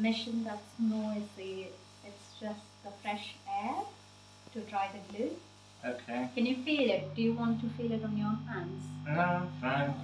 machine that's noisy. It's just the fresh air to dry the glue. Okay. Can you feel it? Do you want to feel it on your hands? No, fine.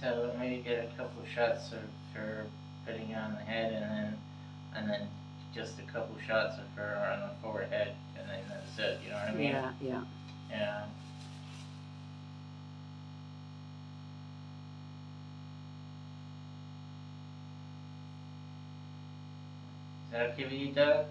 So maybe get a couple of shots of her putting it on the head, and then and then just a couple shots of her on the forehead, and then that's it. You know what I mean? Yeah, yeah. Yeah. Is that okay with you, Doug?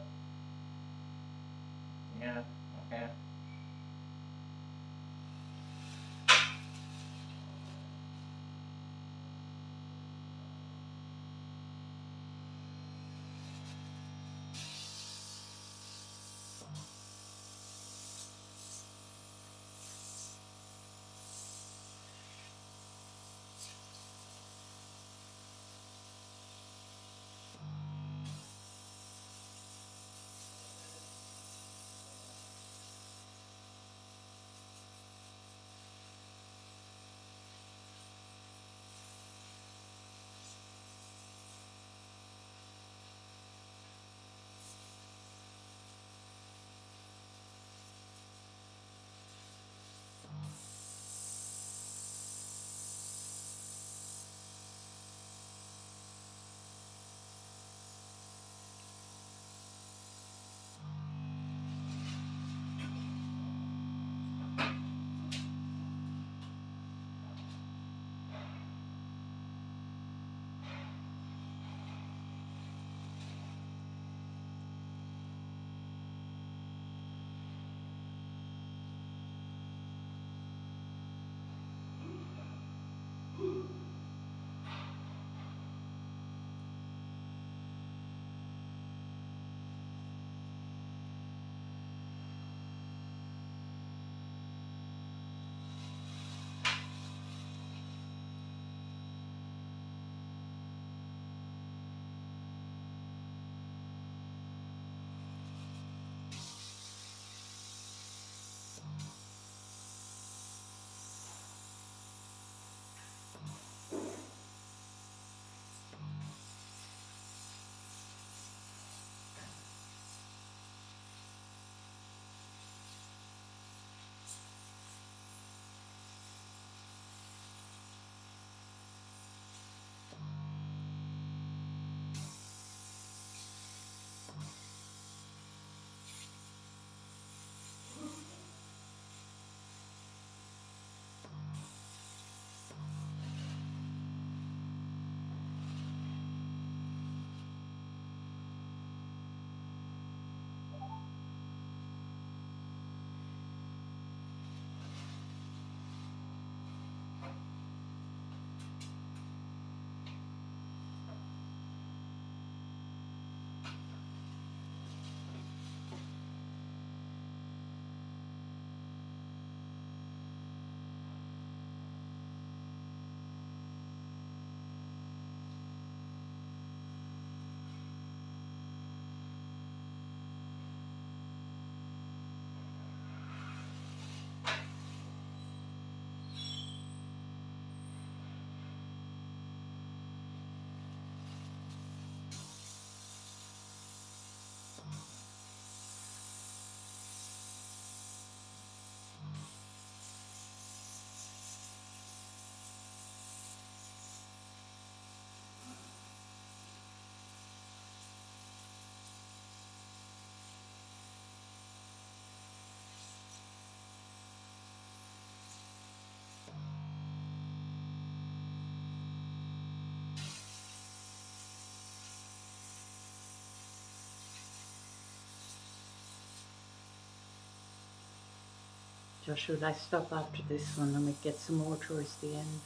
Joshua, would I stop after this one and we get some more towards the end?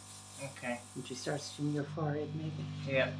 Okay. And she starts doing your forehead maybe? Yeah.